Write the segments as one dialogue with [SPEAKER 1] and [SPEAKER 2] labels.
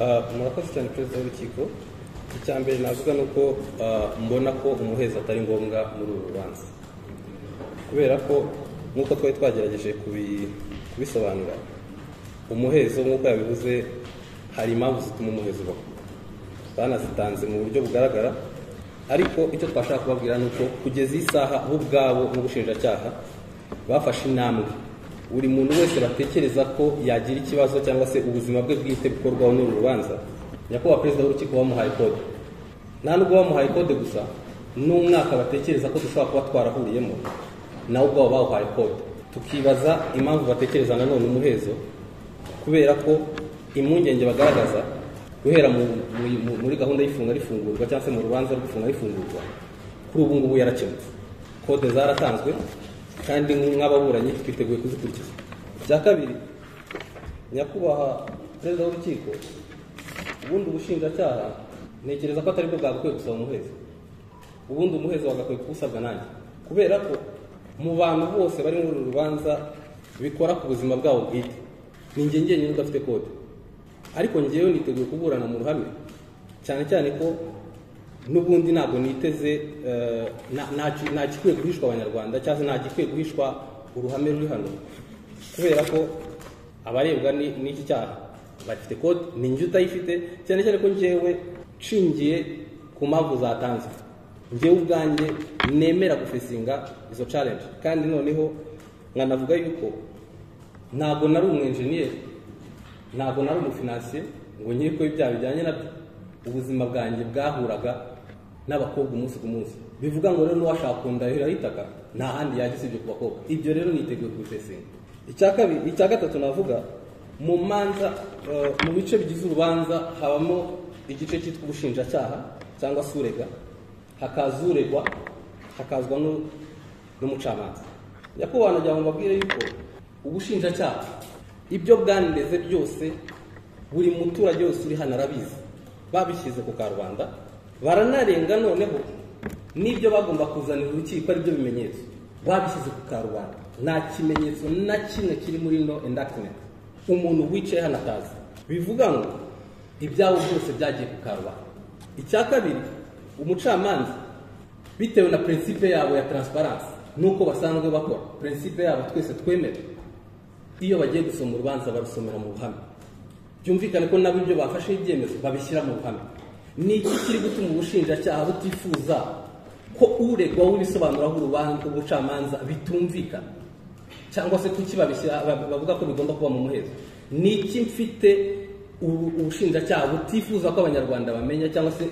[SPEAKER 1] Ah, murakoze cyane perezida w'urukiko. Icya mbere navuga ni uko ah, mbona ko umuhezo atari ngombwa muri uru rubanza. Kubera ko nk'uko twari twagerageje kubi- kubisobanura umuhezo nk'uko yabivuze hari impamvu zituma umuhezo ubaho. Banazitanze mu buryo bugaragara ariko icyo twashaka kubabwira ni uko kugeza iyi saha bo ubwabo n'ubushinjacyaha bafashe intambwe. Buri muntu wese batekereza ko yagira ikibazo cyangwa se ubuzima bwe bwite bukorwaho n'uru rubanza. Nyakubahwa perezida w'urukiko bamuhaye kode. Nta nubwo bamuhaye kode gusa n'umwaka batekereza ko dushobora kuba twarahuriyemo nawe ubwabo bawuhaye kode. Tukibaza impamvu batekereza nanone umuhezo kubera ko impungenge bagaragaza guhera mu- mu- mu- muri gahunda y'ifunga rifungurwa cyangwa se mu rubanza rw'ifunga rifungurwa kuri ubu ngubu yarakemutse. Kode zaratanzwe kandi nk'ababuranyi twiteguye kuzikurikiza. Icya kabiri nyakubahwa perezida w'urukiko ubundi ubushinjacyaha ntekereza ko atari bwo bwagakwiye gusaba umuhezo ubundi umuhezo wagakwiye kuwusabwa nanjye. Kubera ko mu bantu bose bari muri uru rubanza bikora ku buzima bwabo bwite. Ni njye njyenyine udafite kode. Ariko ngewe niteguye kuburana mu ruhame. Cyane cyane ko n'ubundi ntabwo niteze eh, nta- gikwiye guhishwa abanyarwanda cyangwa nta gikwiye guhishwa uruhame ruri hano. Kubera ko abarebwa ni- n'iki cyaha? Bafite kode ni njye utayifite? Cyane cyane ko ngewe nshingiye ku mpamvu zatanzwe. Ngewe ubwanjye nemera gufesinga izo challenge. Kandi noneho nkanavuga yuko ntabwo nari umwenjeniyeri ntabwo nari umufinansiye ngo nkire ko ibyaha bijyanye na byo. Ubuzima bwanjye bwahuraga n'abakobwa umunsi ku munsi. Bivuga ngo rero n'uwashaka kundahira itaka nta handi yajya usibye ku bakobwa. Ibyo rero niteguye kubifesinga icya gatatu navuga mu manza eh, mu bice bigize urubanza habamo igice cyitwa ubushinjacyaha cyangwa se urega hakaza uregwa hakazwa nu- n'umucamanza. Nyakubahwa nagira ngo mbabwire yuko ubushinjacyaha ibyo bwandeze byose buri muturage wese uri hano arabizi babishyize ku karubanda baranarenga noneho n'ibyo bagomba kuzanira urukiko ari byo bimenyetso. Babishyize ku karubanda nta kimenyetso na kimwe kiri muri no indactment umuntu wicaye hano atazi. Bivuga ngo ibyabo byose byagiye ku karubanda icya kabiri umucamanza bitewe na prinsipe yabo ya transparence nuko basanzwe bakora. Prinsipe yabo twese twemera. Iyo bagiye gusoma urubanza barusomera mu ruhame. Byumvikane ko nabo ibyo bafashe ibyemezo babishyira mu ruhame. Ni iki kiri gutuma ubushinjacyaha butifuza ko uregwa w'ibisobanuraho urubanza ubucamanza bitumvikana? Cyangwa se kuki bavuga ko bigomba kuba mu muhezo? Ni iki mfite ubu- ubushinjacyaha butifuza ko abanyarwanda bamenya cyangwa se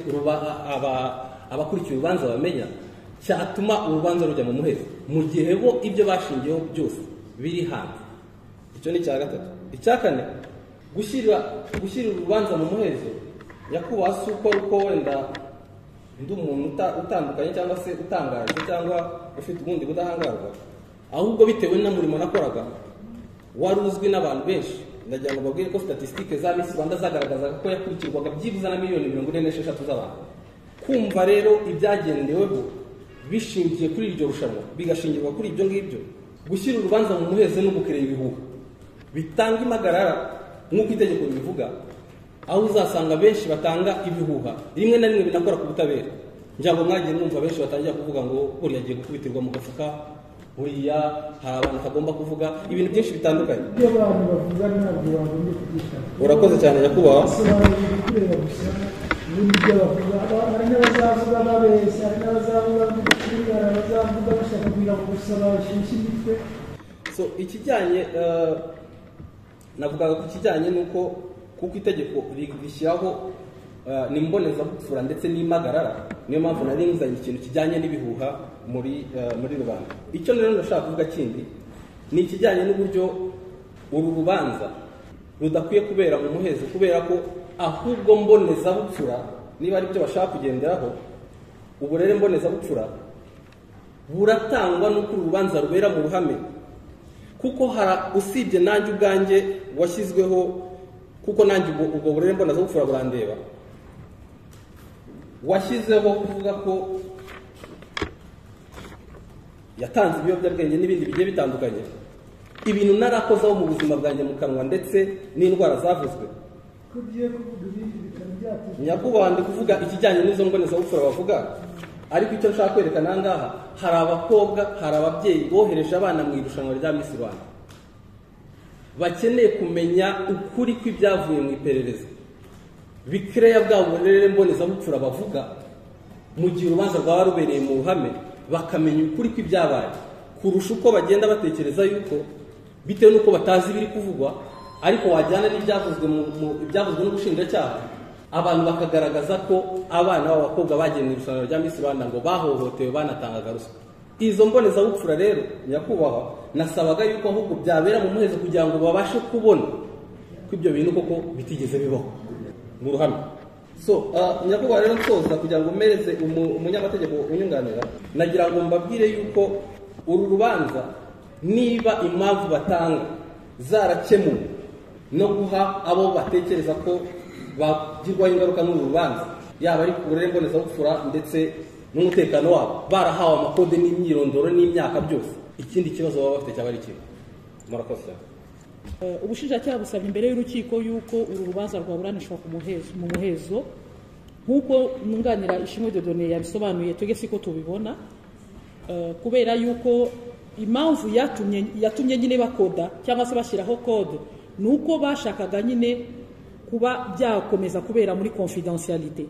[SPEAKER 1] abakurikiye urubanza bamenya cyatuma urubanza rujya mu muhezo? Mu gihe bo ibyo bashingiyeho byose biri hanze. Icyo ni icya gatatu. Icya kane gushyira urubanza mu muhezo nyakubahwa si uko ari uko wenda ndi umuntu uta- utandukanye cyangwa se utangaje cyangwa ufite ubundi budahangarwa. Ahubwo bitewe n'umurimo nakoraga wari uzwi n'abantu benshi. Ndagira ngo babwire ko statisitike za Miss Rwanda zagaragazaga ko yakurikirwaga byibuze na miliyoni mirongo ine n'esheshatu z'abantu. Kumva rero ibyagendeweho bishingiye kuri iryo rushanwa bigashingirwa kuri ibyo ngibyo. Gushyira urubanza mu muhezo no gukerera ibihuha. Bitanga impagarara nk'uko itegeko ribivuga. Aho uzasanga benshi batanga ibihuha. Rimwe na rimwe binakora ku butabera. Ngo mwagiye mwumva benshi batangira kuvuga ngo buriya agiye gukubitirwa mu gafuka buriya hari abantu atagomba kuvuga ibintu byinshi bitandukanye.
[SPEAKER 2] Ibyo abantu bavuga ntabwo bagombye kubyitaho
[SPEAKER 1] urakoze cyane nyakubahwa
[SPEAKER 2] ibyo bavuga. Hari n'abazavuga babeshya hari n'abazavuga ukuri hari abazavuga bashaka kugira ngo gusa bashyushye imitwe.
[SPEAKER 1] So ikijyanye eh, navugaga ku kijyanye n'uko kuko itegeko ri- rishyiraho eh, ni mbonezabupfura ndetse n'impagarara. Niyo mpamvu nari nzanye ikintu kijyanye n'ibihuha muri eh, muri rubanda. Icyo rero ndashaka kuvuga kindi ni ikijyanye n'uburyo uru rubanza rudakwiye kubera mu muhezo kubera ko ahubwo mbonezabupfura niba ari byo bashaka kugenderaho uburere mbonezabupfura buratangwa n'uko uru rubanza rubera mu ruhame. Kuko usibye nanjye ubwanjye washyizweho kuko nanjye ubwo burere mbonezabupfura burandeba. Washyizeho kuvuga ko yatanze ibiyobyabwenge n'ibindi bigiye bitandukanye. Ibintu narakozeho mu buzima bwanjye mu kanwa ndetse n'indwara zavuzwe. Nyakubahwa ndi kuvuga ikijyanye n'izo mbonezabupfura bavuga. Ariko icyo nshaka kwerekana aha ngaha hari abakobwa hari ababyeyi bohereje abana mu irushanwa rya Miss Rwanda. Bakeneye kumenya ukuri kw'ibyavuye mu iperereza. Bikereya bwa burere mbonezabupfura bavuga mu gihe urubanza rwaba rubereye mu ruhame bakamenya ukuri kw'ibyabaye kurusha uko bagenda batekereza yuko bitewe n'uko batazi ibiri kuvugwa ariko wajyana n'ibyavuzwe n'ubushinjacyaha abantu bakagaragaza ko abana b'abakobwa bagiye mu irushanwa rya Rwanda ngo bahohotewe banatangaga ruswa. Izo mbonezabupfura rero nyakubahwa nasabaga yuko ahubwo byabera mu muhezo kugira ngo babashe kubona. Ko ibyo bintu koko bitigeze bibaho. Mu ruhame. So uh, nyakubahwa rero nsoza kugira ngo mpereze umu- umunyamategeko unyunganira. Nagira ngo mbabwire yuko uru rubanza niba impamvu batanga zarakemuwe. No guha abo batekereza ko bagirwaho ingaruka n'uru rubanza. Yaba ari ku burere mbonezabupfura ndetse n'umutekano wabo. Barahawe amakode n'imyirondoro n'imyaka byose. Ikindi kibazo baba bafite cyaba ari kimwe. Murakoze cyane.
[SPEAKER 3] Eh, ubushinjacyaha busabye imbere y'urukiko yuko uru rubanza rwaburanishwa mu muhezo. Nk'uko nunganira ishimwe de done yabisobanuye twebwe siko tubibona Eh, kubera yuko impamvu yatumye nyine bakoda cyangwa se bashyiraho kode ni uko bashakaga nyine kuba byakomeza kubera muri confidentialité.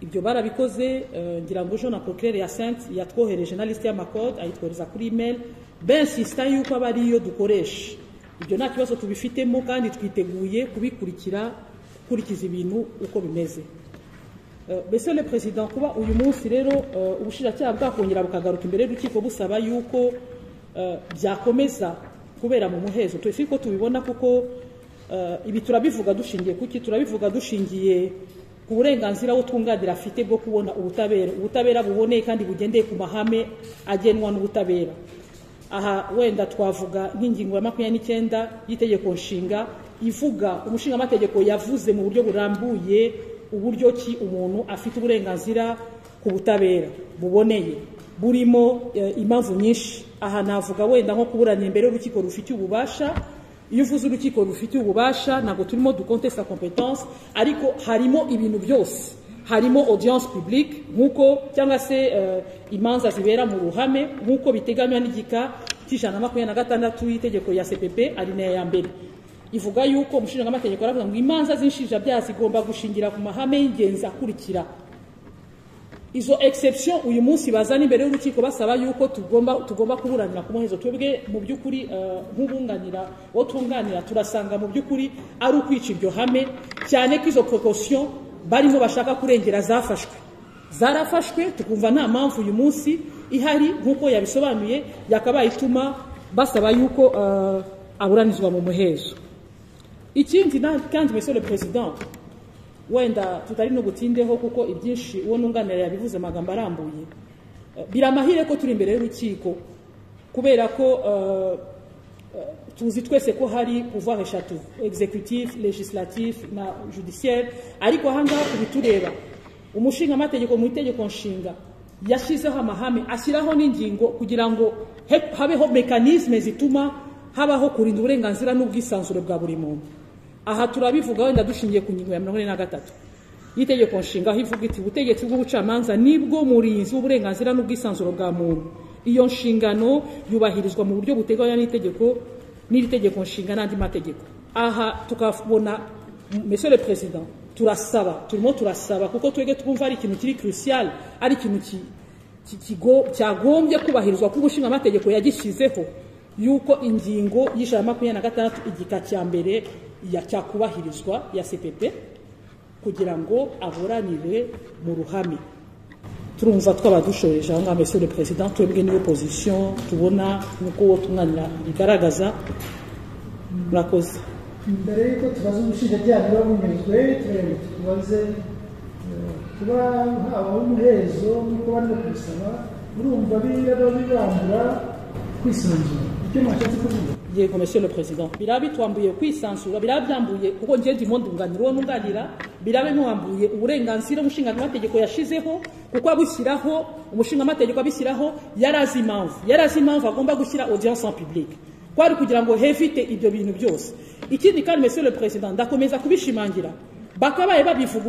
[SPEAKER 3] Ibyo barabikoze eh, ngira ngo jean na procureur ya sainte yatwohereje na liste y'amakode ayitwohereza kuri email. Bensista yuko aba ariyo dukoresha ibyo nta kibazo tubifitemo kandi twiteguye kubikurikira gukurikiza ibintu uko bimeze. Euh, Monsieur le Président kuba uyu munsi rero euh, ubushinjacyaha bwakongera bukagaruka imbere y'urukiko busaba yuko byakomeza kubera mu muhezo. Twese ko tubibona kuko ibi turabivuga dushingiye kuki turabivuga dushingiye ku burenganzira wo twunganira afite bwo kubona ubutabera. Ubutabera buboneye kandi bugendeye ku mahame agenwa n'ubutabera. Aha wenda twavuga nk'ingingo ya makumyabiri n'icyenda y'itegeko nshinga ivuga umushingaamategeko yavuze mu buryo burambuye uburyo ki umuntu afite uburenganzira ku butabera buboneye. Burimo eh, impamvu nyinshi. Aha navuga wenda nko kuburanira imbere y'urukiko rufitiye ububasha iyo uvuze urukiko rufitiye ububasha ntabwo turimo dukontesa competence ariko harimo ibintu byose. Harimo audience publique nk'uko cyangwa se eh, imanza zibera mu ruhame nk'uko biteganywa n'igika cy'ijana na makumyabiri na gatandatu y'itegeko ya cpp alineya ya mbere. Ivuga yuko umushinjamategeko aravuga ngo imanza z'inshinjabyaha zigomba gushingira ku mahame y'ingenzi akurikira. Izo exception uyu munsi bazana imbere y'urukiko basaba yuko tugomba tugomba kuburanira ku muhezo twebwe mu by'ukuri eh, nk'ubunganira uwo twunganira turasanga mu by'ukuri ari ukwica iryo hame cyane ko izo precaution barimo bashaka kurengera zafashwe. Zarafashwe tukumva nta mpamvu uyu munsi ihari nk'uko yabisobanuye yakabaye ituma basaba yuko eh, aburanizwa mu muhezo. Ikindi kandi le président wenda tutari no butindeho kuko ibyinshi uwo nunganira yabivuze amagambo arambuye. Eh, biramahire ko turi imbere y'urukiko kubera ko eh, eh, tuzi twese ko hari pouvoir eshatu executif legislatif na judiciaire. Ariko ahangaha kubitureba umushingamategeko mu itegeko nshinga yashyizeho amahame ashyiraho n'ingingo kugira ngo habeho mekanisme zituma habaho kurinda uburenganzira n'ubwisanzure bwa buri muntu. Aha turabivuga wenda dushingiye ku ngingo ya mirongo ine na gatatu. Y'itegeko nshinga aho ivuga iti ubutegetsi bw'ubucamanza ni bwo murinzi w'uburenganzira n'ubwisanzure bwa muntu. Iyo nshingano yubahirizwa mu buryo buteganywa n'itegeko n'iri tegeko nshinga n'andi mategeko. Aha tukabona monsieur le président turasaba turimo turasaba kuko twebwe twumva ari ikintu kiri crucial ari ikintu cyagombye kubahirizwa kuko amategeko yagishyizeho yuko ingingo y'ijana na makumyabiri na gatandatu igika cya mbere cyakubahirizwa ya cpp kugira ngo aburanire mu ruhame. Turumva twaba dushoreje aho ngaho monsieur le président twebwe niyo position tubona nuko uwo tumwanira bigaragaza. Murakoze.
[SPEAKER 2] Mbere y'uko tubaza ubushinjacyaha niba bunyuzwe turebe tubaze eh, kuba habaho umuhezo nk'uko barimo kubisaba urumva biraba bibambura kwisanzura. Icyo mwashatse kuvuga?
[SPEAKER 3] Monsieur le président. Biraba bitwambuye kwisansura byambuye kuko njye ndimo ndunganira uwo nunganira biraba bimwambuye uburenganzira umushingaamategeko yashizeho kuko abushyiraho umushingaamategeko abishyiraho yari azi impamvu yari azi impamvu agomba audience en public. Kwari kugira ngo hevite ibyo bintu byose ikindi kandi monsieur le president ndakomeza kubishimangira bakabaye babivuga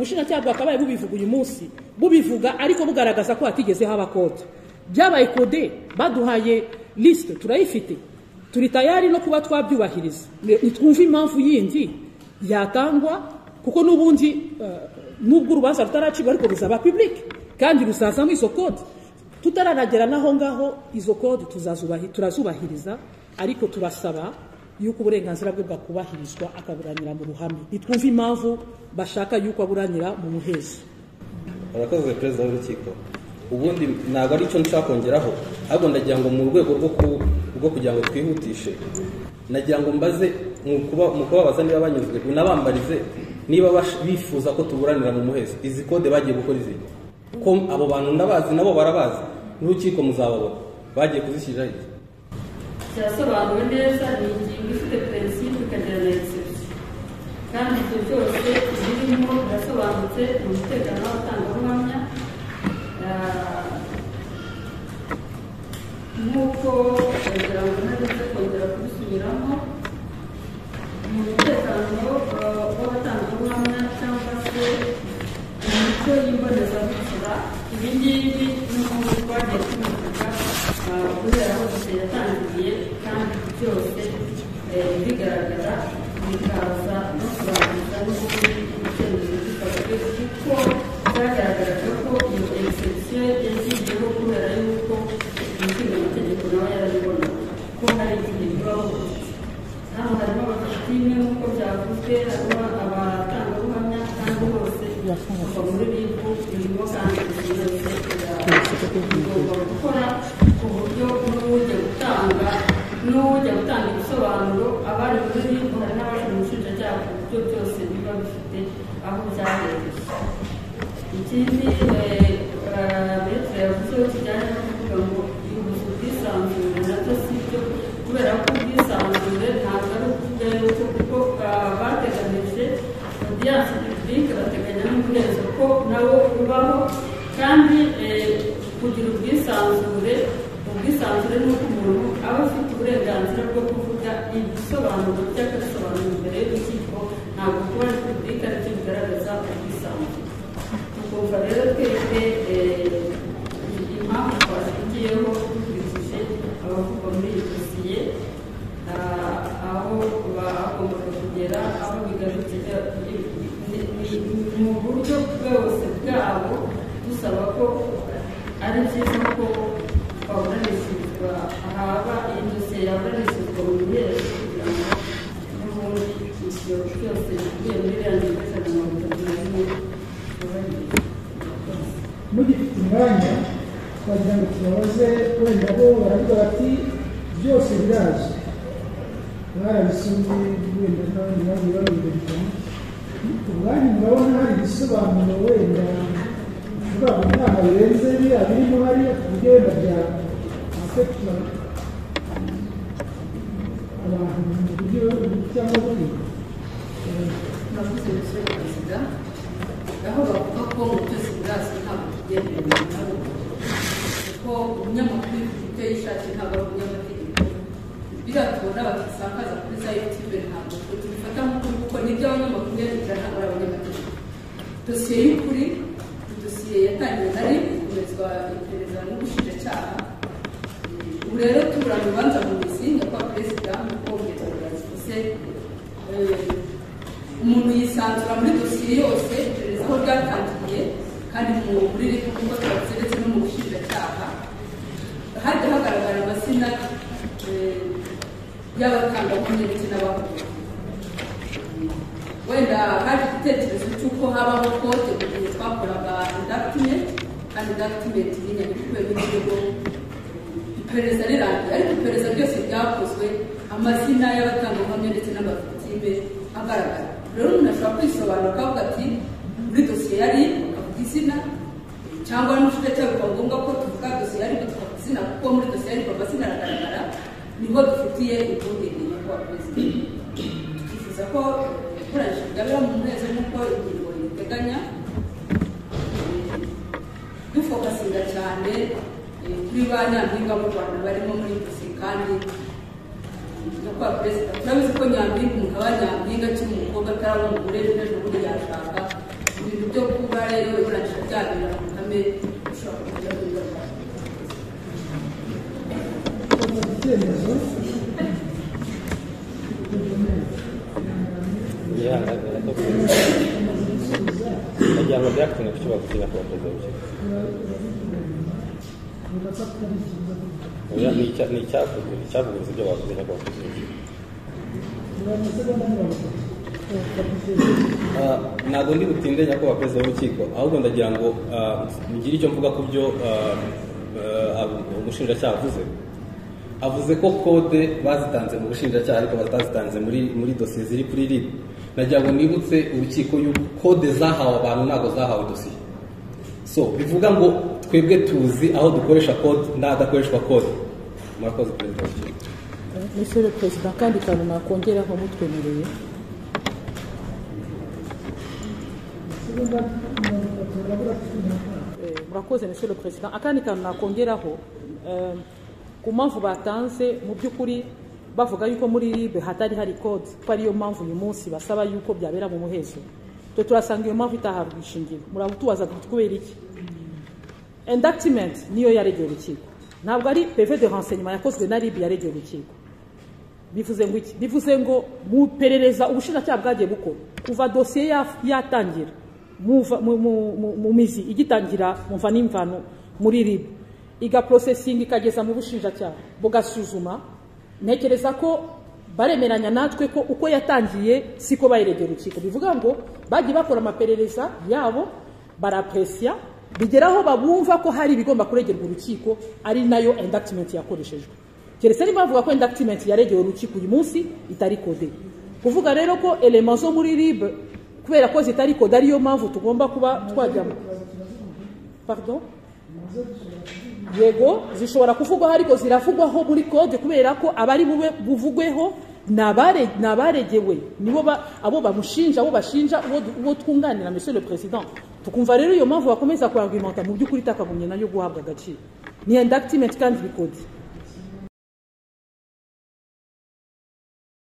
[SPEAKER 3] bubivuga uyu munsi bubivuga ariko bugaragaza ko hatigeze haba kode byabaye kode baduhaye turayifite turi tayari no kuba twabyubahiriza. Ntitwumve impamvu yindi yatangwa kuko n'ubundi eh, nubwo urubanza rutaracibwa ariko ruzaba public kandi rusazamo izo kode tutararagera n'aho ngaho izo kode turazubahiriza ariko turasaba yuko uburenganzira bwe bwakubahirizwa akaburanira mu ruhame. Ntitwumve impamvu bashaka yuko aburanira mu muhezo
[SPEAKER 1] urakoze perezida w'urukiko. Ubundi ntabwo ari cyo nshaka kongeraho ahubwo ndagira ngo mu rwego rwo rwo kugira ngo twihutishe. Nagira ngo mbaze mu kuba- mu kubabaza niba banyuzwe unabambarize niba bifuza ko tuburanira mu muhezo. Izi kode bagiye gukora izi? Ko abo bantu ndabazi nabo barabazi. N'urukiko muzababona bagiye kuzishyirira iki
[SPEAKER 4] byasobanuwe neza ni ingingo ifite prinsipe ikagira na egisepsiyo kandi ibyo byose birimo birasobanutse mu mutekano w'abatangabuhamya Ah, nk'uko kugira ngo ntaze kongera kubisubiramo mu mutekano ah, w'abatangabuhamya cyangwa se mu mico y'imbonezabuzima ibi ngibi n'ukuntu twagiye tubivuga ah, guhera aho dosiye yatangiriye kandi byose eh, bigaragara bikaza no kurangiza n'ubundi gukora ku buryo n'ujya gutanga n'ujya gutanga ibisobanuro abari muri ribu hari n'abaje mu bushinjacyaha ku buryo byose biba bifite aho ubwisanzure ubwisanzure ni uko umuntu aba afite uburenganzira bwo kuvuga ibisobanuro by'akabisobanuro imbere y'urukiko ntabwo kuba ari publike ari cyo bigaragaza ubwisanzure. Tukumva rero twebwe eh, impamvu twashingiyeho dukurikije abavugwa muri iyi dosiye ah, aho bagombaga kugera aho bigarukira mu buryo bwose bwabo dusaba ko ari byiza ko twaburanishirizwa haba iyi dosiye yaburanishirizwa mu biherezo kugira ngo n'ubundi ibyo byose bikubiye muri iriya ngingo ijana na mirongo itatu na rimwe byubahirizwe
[SPEAKER 2] mugifite umwanya twagira ngo tubabaze wenda bo baravuga bati byose birazwi barabisomye wenda n'abandi bagiye babibirikana ubwanyu murabona hari ibisobanuro wenda uvuga ngo inama birenze biriya birimo hariya ku buryo wenda bya afekita abantu mu buryo cyangwa bundi
[SPEAKER 4] navuze perezida aho bavuga ko mu byose birazwi ntabwo tugendera nabo kuko umunyamakuru ibyo yishakiye ntabwo ari umunyamategeko biriya tubona bakisakaza kuri za yutube ntabwo tubifata nk'ukuri kuko ni byo abanyamakuru yandikira ntabwo ari abanyamategeko dosiye y'ukuri ni dosiye yatangiwe na rib ikomezwa iperereza n'ubushinjacyaha ubu rero tubura mu rubanza mu mizi nyakubahwa perezida nk'uko umuyobozi yabivuze eh, umuntu yisanzura muri dosiye yose iperereza aho ryatangiriye kandi mu- muri rib kuko twavuze ndetse no mu bushinjacyaha hajya hagaragara amazina eh, y'abatangabuhamya ndetse n'abahuguwe wenda haje igitekerezo cy'uko habaho kote mu gihe twakoraga indakitimenti kandi indakitimenti ni inyandiko y'urwego iperereza rirangiye ariko iperereza ryose ryakozwe amazina y'abatangabuhamya ndetse n'amavitime agaragara rero umuntu ashobora kwisobanura akavuga ati muri dosiye yari bakavuga izina cyangwa n'ubushinjacyaha bikaba ngombwa ko tuvuga dosiye yari tukavuga izina kuko muri dosiye yari amazina aragaragara ni ho dufitiye impungenge nyakubahwa perezida twifuza ko ibikoresho byabera mu muhezo nk'uko ingingo iteganya dufokasinga cyane eh, kuri ba nyampinga mu rwanda barimo muri dosiye kandi nyakubahwa perezida. Turabizi ko nyampinga umugabo nyampinga akiri umukobwa atarabona umugore n'ejo bundi yashaka ibintu byo kuba rero iburanisha ryabera mu ruhame bishobora kujya kuri gahunda
[SPEAKER 2] gufata icyemezo
[SPEAKER 1] nagira ngo byakutumye ku cyo bavuze nyakubahwa perezida w'urukiko
[SPEAKER 2] urasa ko ari ikibazo
[SPEAKER 1] Oya, ni icya- ni icyavuguruza icyavuguruza ibyo bavuze nyakubahwa perezida w'urukiko
[SPEAKER 2] ura amasegonda mirongo itatu fata icyemezo
[SPEAKER 1] Ah, ntabwo ndi butinde nyakubahwa perezida w'urukiko ahubwo ndagira ngo ngire icyo mvuga ku byo ah, ah, umushinjacyaha avuze avuze ko kode bazitanze mu bushinjacyaha ariko batazitanze muri muri dosiye ziri kuri rib. Nagira ngo nibutse urukiko yuko kode zahawe abantu ntabwo zahawe dosiye so bivuga ngo twebwe tuzi aho dukoresha kode n'ahadakoreshwa kode. Murakoze perezida
[SPEAKER 3] le Président kandi kantu nakongeraho mutwemereye murakoze le président. Akandi kantu nakongeraho ku mpamvu batanze mu by'ukuri bavuga yuko muri ribe hatari hari code. Ko ariyo mpamvu uyu munsi basaba yuko byabera mu muhezo. Twe turasanga iyo mpamvu itahabwa ishingiro. Murabutubaza tuti kubera iki? Indactment niyo yaregeye urukiko. Ntabwo ari pv de renseignement yakozwe na ribe yaregeye urukiko. Bivuze ngo iki? Bivuze ngo mu iperereza ubushinjacyaha bwagiye bukora. Kuva dosiye ya- yatangira mu- mu- mu- mu mizi igitangira mumva n'imvano muri rib igaprosesinga ikageza mu bushinjacyaha. Bugasuzuma. Ntekereza ko baremeranya natwe ko uko yatangiye siko bayiregera urukiko. Bivuga ngo bagiye bakora amaperereza yabo barapresya bigeraho babumva ko hari ibigomba kuregerwa urukiko ari na yo indactment yakoreshejwe. Keretse niba bavuga ko indactment yaregewe urukiko uyu munsi itari kode kuvuga rero ko elema zo muri rib kubera ko zitari kode ariyo mpamvu tugomba kuba twajyamo. Pardon? Yego zishobora kuvugwaho ariko ziravugwaho muri kode kubera ko abari buvugweho ni abare- ni abaregewe nibo abo bamushinja abo bashinja uwo twunganira monsieur le président. Tukumva rero iyo mpamvu bakomeza kuargumenta mu by'ukuri itakagumye na yo guhabwa agaciro. Ni indactment kandi ni kode